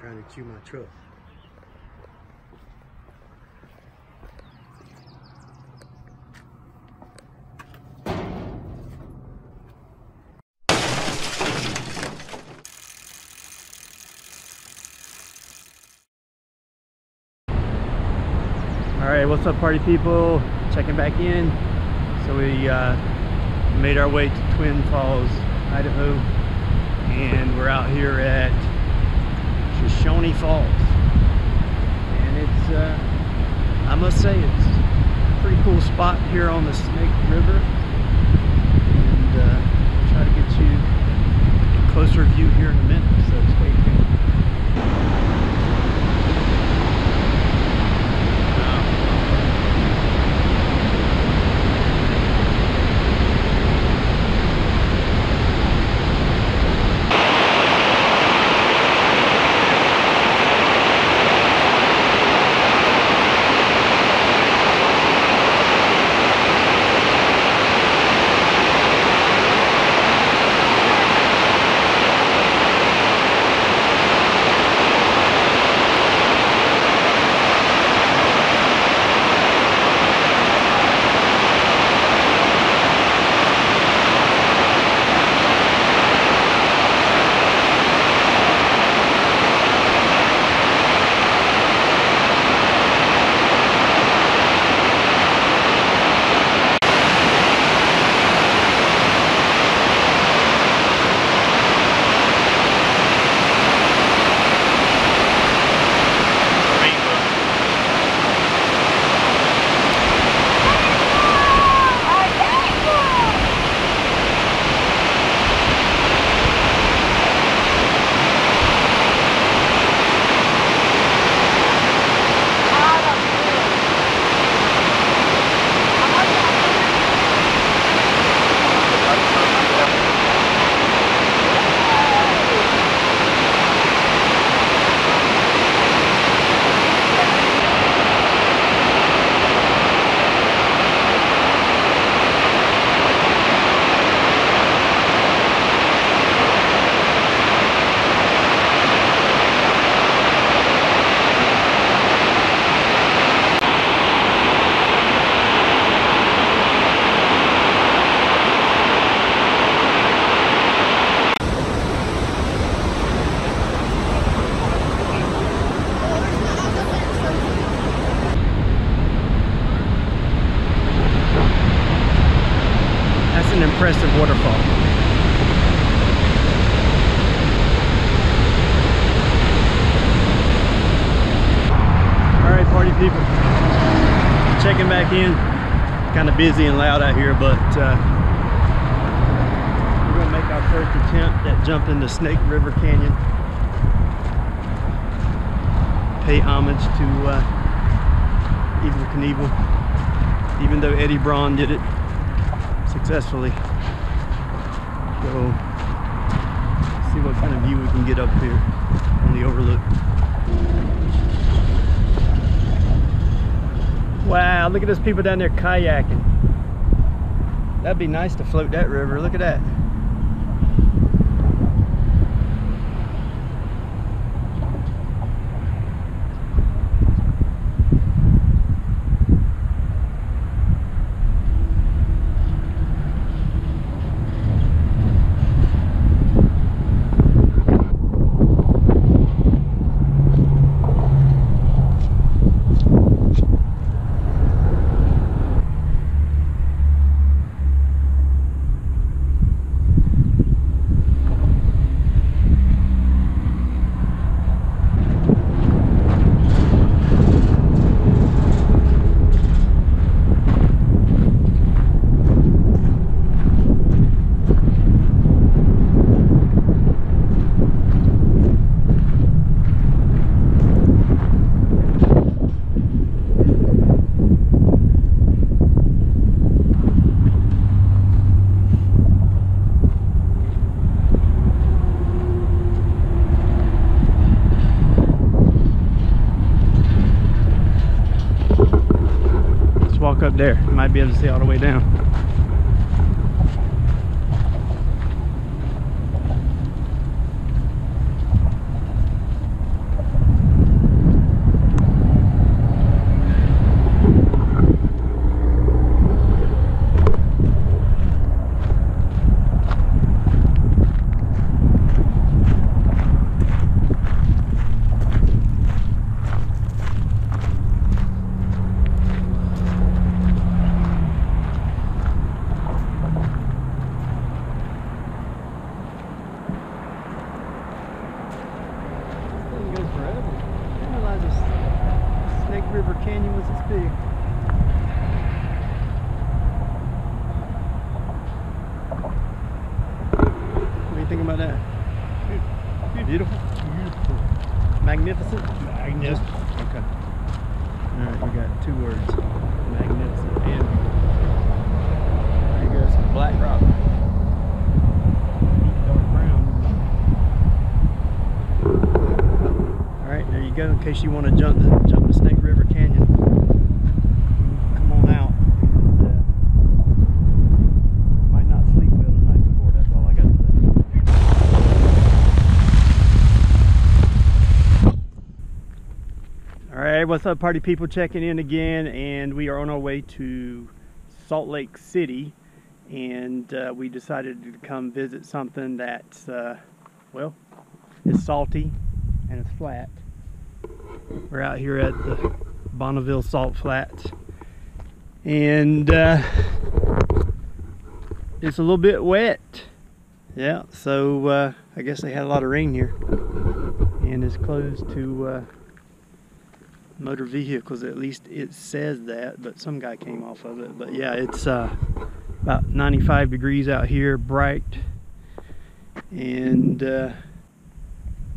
trying to chew my truck. All right, what's up party people? Checking back in. So we uh, made our way to Twin Falls, Idaho, and we're out here at Shoshone Falls. And it's, uh, I must say, it's a pretty cool spot here on the Snake River. And uh, try to get you a closer view here in a minute, so an impressive waterfall. All right, party people. Checking back in. Kind of busy and loud out here, but uh, we're gonna make our first attempt at jumping the Snake River Canyon. Pay homage to uh, Evel Knievel, even though Eddie Braun did it successfully. So see what kind of view we can get up here on the overlook. Wow, look at those people down there kayaking. That'd be nice to float that river. Look at that. Let's walk up there. You might be able to see all the way down. River Canyon was this big. What do you think about that? Beautiful. Beautiful. Magnificent. Magnificent. Okay. All right, we got two words. Magnificent and there you go, some black rock. Dark brown. All right, there you go. In case you want to jump the jump the Snake River Canyon, come on out. And, uh, might not sleep well the night before. That's all I got to say. All right, what's up, party people? Checking in again, and we are on our way to Salt Lake City, and uh, we decided to come visit something that's, uh, well, it's salty and it's flat. We're out here at the Bonneville Salt Flats, and uh, it's a little bit wet. Yeah, so uh, I guess they had a lot of rain here, and it's closed to. Motor vehicles at least it says that but some guy came off of it. But yeah it's uh, about 95 degrees out here bright. And uh,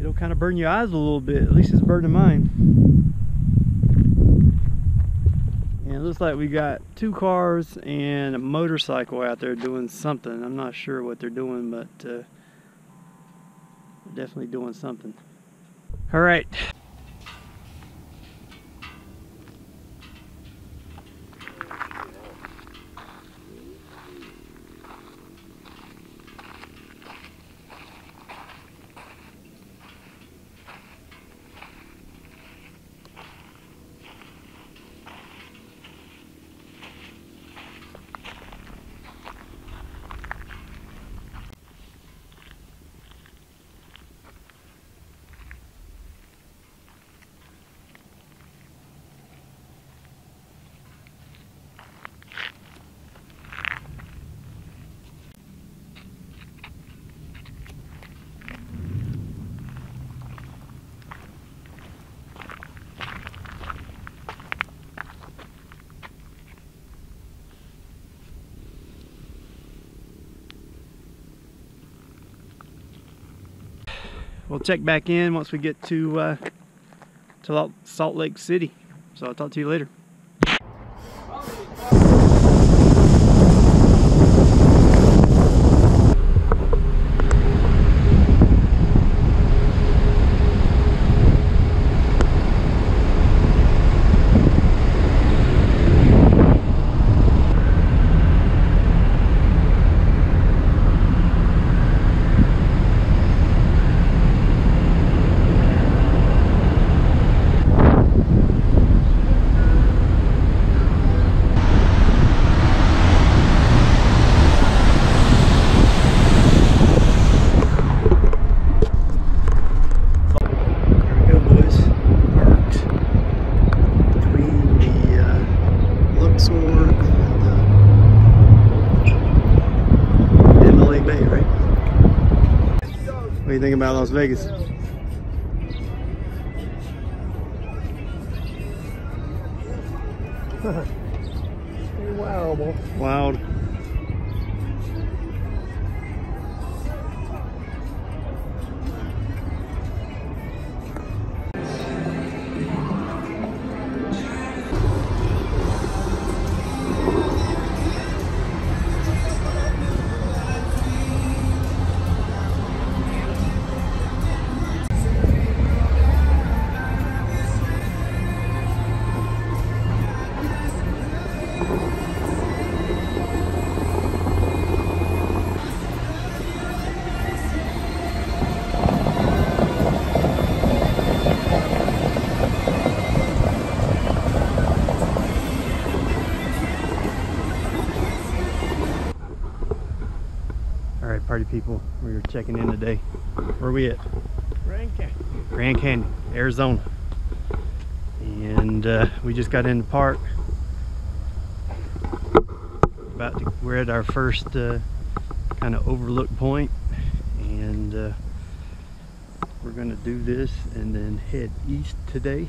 it'll kind of burn your eyes a little bit. At least it's burning mine. And it looks like we got two cars and a motorcycle out there doing something. I'm not sure what they're doing but uh, definitely doing something. All right we'll check back in once we get to uh, to Salt Lake City. So I'll talk to you later. There we go, boys. Parked between the uh, Luxor and the Mandalay Bay, right? What do you think about Las Vegas? wow, boy. Wild. Party people, we're checking in today. Where are we at? Grand Canyon. Grand Canyon, Arizona. And uh, we just got in the park. About to, we're at our first uh, kind of overlook point, and uh, we're gonna do this and then head east today.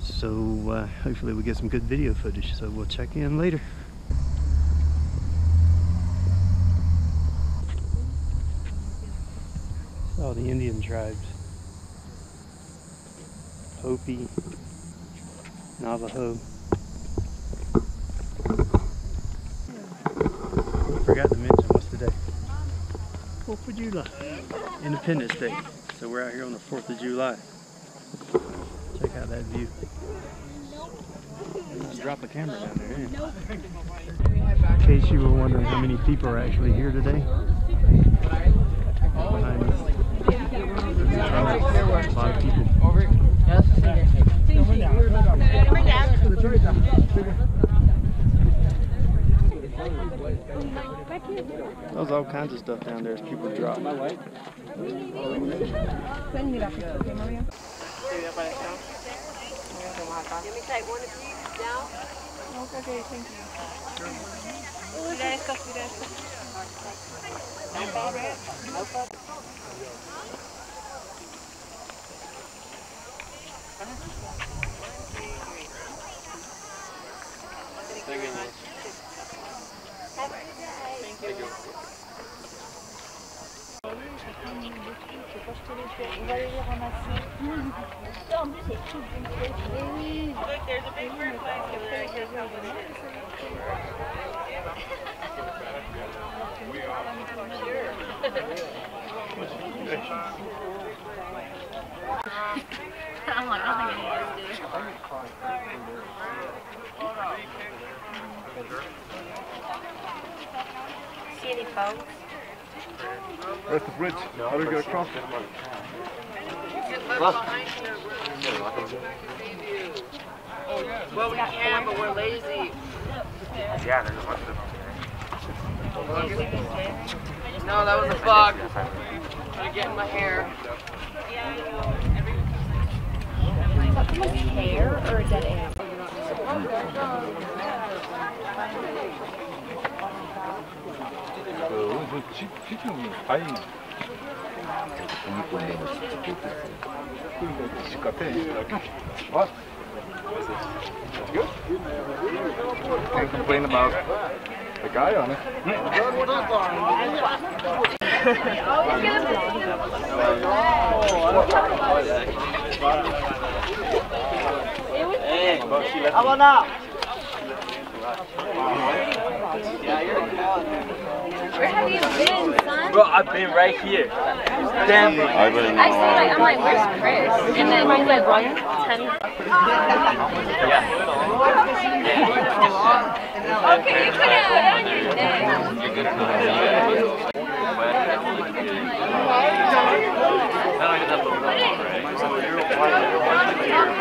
So uh, hopefully we get some good video footage. So we'll check in later. All the Indian tribes. Hopi, Navajo. Forgot to mention what's today. Fourth of July. Independence Day. So we're out here on the 4th of July. Check out that view. Drop the camera down there. yeah. In case you were wondering how many people are actually here today. Behind me. There's all kinds of stuff down there as people drop. Let me take one of down. Okay, thank you. Sudesco, sudesco. I'm like, I don't think I need to do. See any folks? Where's the bridge? How do we get across? Well, we can, but we're lazy. Yeah, there's a bunch of them. No, that was a bug. Trying to get in my hair. Hair or a dead animal? 그 치킨 다이 집 같아. What? Good? Can't complain about the guy on it. where have you been, son? Bro, I've been right here. Damn. I see, like, I'm like, where's uh, Chris? And then he's like, one, ten. Okay, you could have on your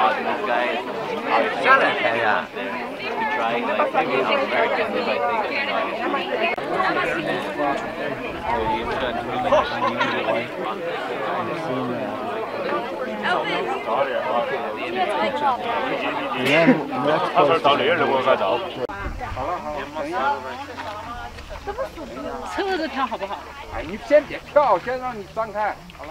talking 跳好不好？哎，你先别跳，先让你张开。好了。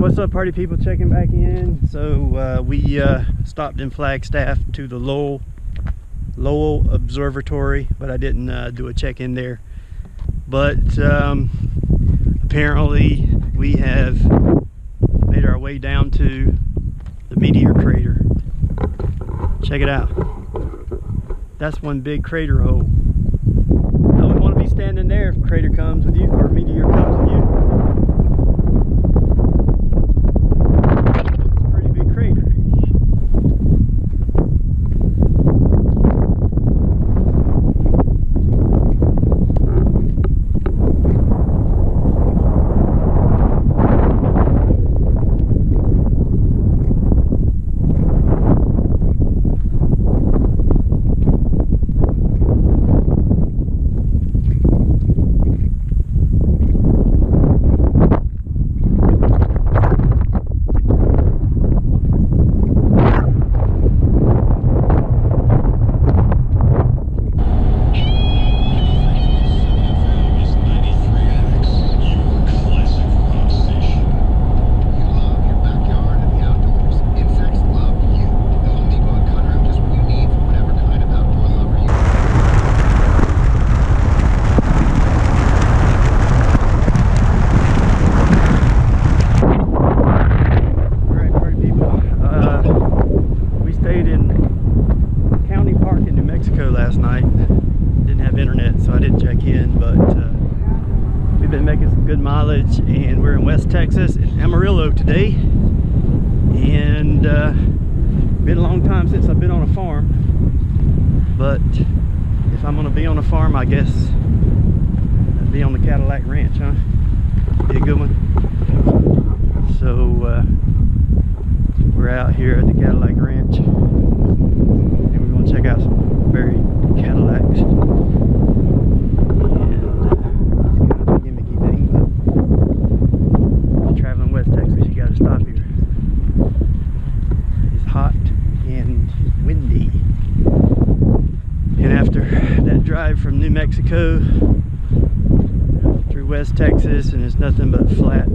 what's up, party people? Checking back in. So uh, we uh, stopped in Flagstaff to the Lowell Lowell Observatory, but I didn't uh, do a check-in there. But um, apparently, we have made our way down to the meteor crater. Check it out. That's one big crater hole. I wouldn't want to be standing there if crater comes with you or meteor comes with you. It's a pretty big crater. Alright, party people. Uh, we stayed in County Park in New Mexico last night. Didn't have internet, so I didn't check in, but uh, we've been making some good mileage, and we're in West Texas, in Amarillo today. And uh, been a long time since I've been on a farm, but if I'm gonna be on a farm, I guess I'd be on the Cadillac Ranch, huh? Be a good one. So uh, we're out here at the Cadillac Ranch and we're to check out some buried Cadillacs. Uh, it's kind of a gimmicky thing, but if you're traveling West Texas, you got to stop here. It's hot and windy. And after that drive from New Mexico West Texas, and it's nothing but flat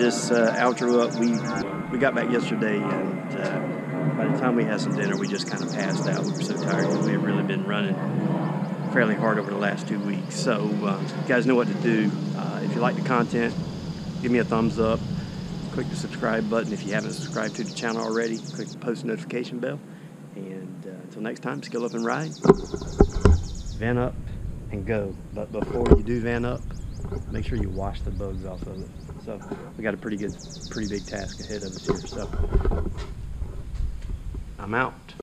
this uh, outro up. We we got back yesterday and uh, by the time we had some dinner, we just kind of passed out. We were so tired because we had really been running fairly hard over the last two weeks. So, um, you guys know what to do. Uh, if you like the content, give me a thumbs up. Click the subscribe button if you haven't subscribed to the channel already. Click the post notification bell. And uh, until next time, skill up and ride. Van up and go. But before you do van up, make sure you wash the bugs off of it. So we got a pretty good, pretty big task ahead of us here. So I'm out.